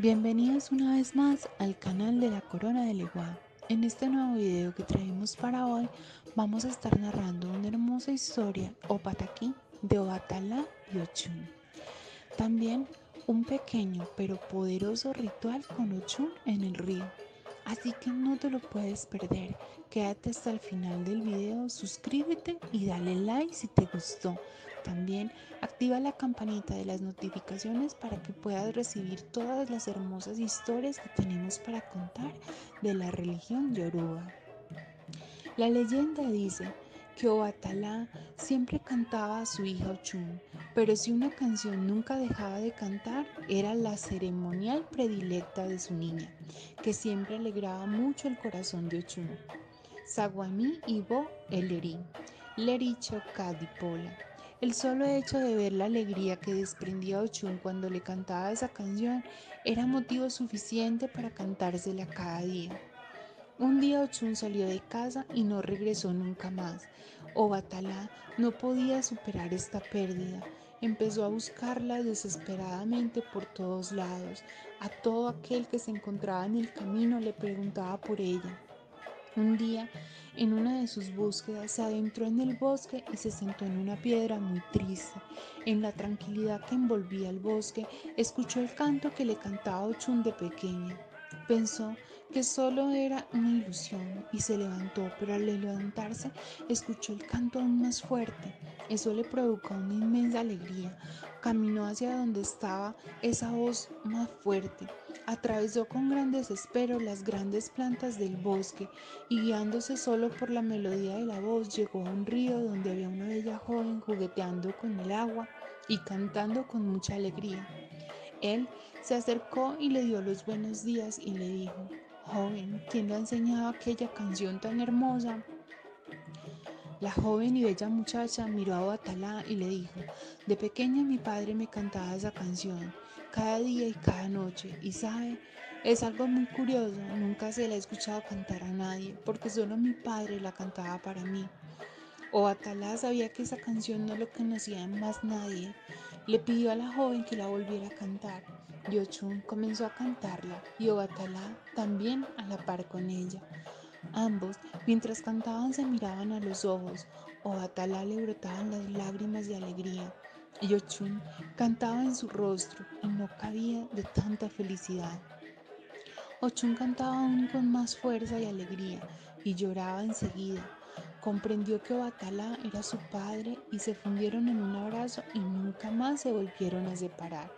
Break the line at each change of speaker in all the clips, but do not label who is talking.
Bienvenidos una vez más al canal de la Corona de Leguá. En este nuevo video que traemos para hoy vamos a estar narrando una hermosa historia o pataquí de Obatalá y Ochun. También un pequeño pero poderoso ritual con Ochun en el río. Así que no te lo puedes perder. Quédate hasta el final del video, suscríbete y dale like si te gustó. También activa la campanita de las notificaciones para que puedas recibir todas las hermosas historias que tenemos para contar de la religión yoruba. La leyenda dice que Obatalá siempre cantaba a su hija Ochun, pero si una canción nunca dejaba de cantar, era la ceremonial predilecta de su niña, que siempre alegraba mucho el corazón de Ochun. Saguamí Ibo Eleri, Lericho Cadipola. El solo hecho de ver la alegría que desprendía Ochun cuando le cantaba esa canción era motivo suficiente para cantársela cada día. Un día Ochun salió de casa y no regresó nunca más. Obatalá no podía superar esta pérdida. Empezó a buscarla desesperadamente por todos lados. A todo aquel que se encontraba en el camino le preguntaba por ella. Un día, en una de sus búsquedas, se adentró en el bosque y se sentó en una piedra muy triste. En la tranquilidad que envolvía el bosque, escuchó el canto que le cantaba Ochun de pequeña. Pensó que solo era una ilusión y se levantó, pero al levantarse escuchó el canto aún más fuerte. Eso le provocó una inmensa alegría. Caminó hacia donde estaba esa voz más fuerte. Atravesó con gran desespero las grandes plantas del bosque y guiándose solo por la melodía de la voz llegó a un río donde había una bella joven jugueteando con el agua y cantando con mucha alegría. Él se acercó y le dio los buenos días y le dijo, joven, ¿quién le ha enseñado aquella canción tan hermosa? La joven y bella muchacha miró a Batalá y le dijo, de pequeña mi padre me cantaba esa canción cada día y cada noche y sabe, es algo muy curioso, nunca se la he escuchado cantar a nadie porque solo mi padre la cantaba para mí. O Atalá sabía que esa canción no lo conocía más nadie. Le pidió a la joven que la volviera a cantar. Yochun comenzó a cantarla y Obatalá también a la par con ella. Ambos, mientras cantaban, se miraban a los ojos. Obatalá le brotaban las lágrimas de alegría. Y Ochun cantaba en su rostro y no cabía de tanta felicidad. Ochun cantaba aún con más fuerza y alegría y lloraba enseguida. Comprendió que Obatalá era su padre y se fundieron en un abrazo y nunca más se volvieron a separar.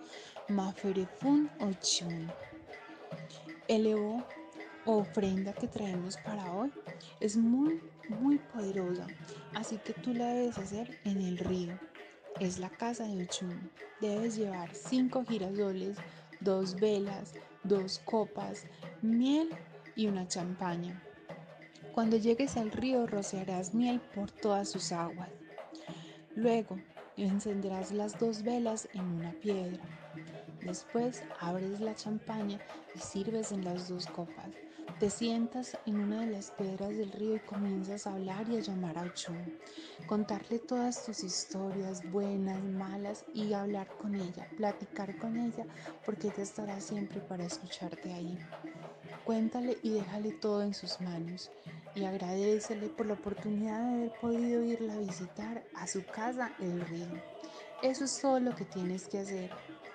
Maferefun Ochun elevó ofrenda que traemos para hoy es muy, muy poderosa, así que tú la debes hacer en el río. Es la casa de Ochun. Debes llevar cinco girasoles, dos velas, dos copas, miel y una champaña. Cuando llegues al río rociarás miel por todas sus aguas. Luego encenderás las dos velas en una piedra. Después abres la champaña y sirves en las dos copas. Te sientas en una de las piedras del río y comienzas a hablar y a llamar a Ochun, contarle todas tus historias, buenas, malas, y hablar con ella, platicar con ella, porque ella estará siempre para escucharte ahí. Cuéntale y déjale todo en sus manos y agradecele por la oportunidad de haber podido irla a visitar a su casa, el río. Eso es todo lo que tienes que hacer.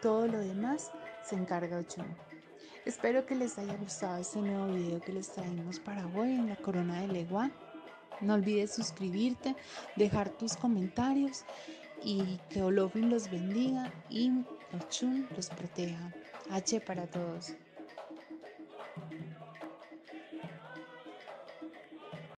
Todo lo demás se encarga Ochun. Espero que les haya gustado este nuevo video que les traemos para hoy en la corona de Legua. No olvides suscribirte, dejar tus comentarios y que Olofin los bendiga y Ochun los proteja. H para todos.